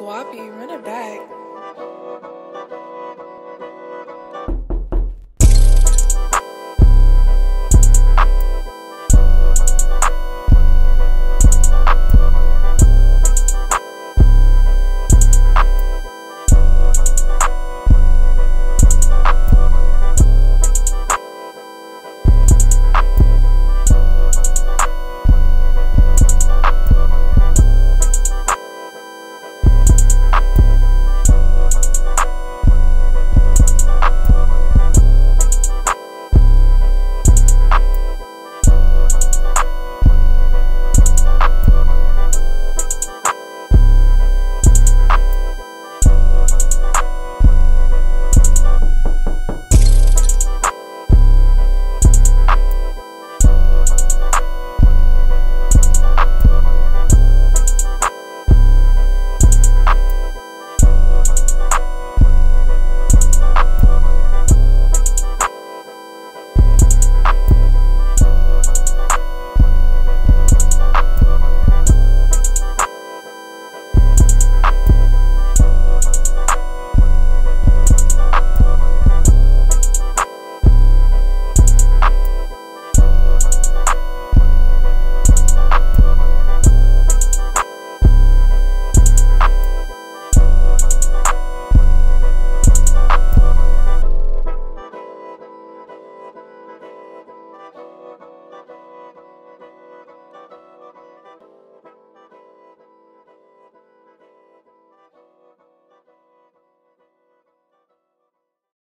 Guapi, run it back.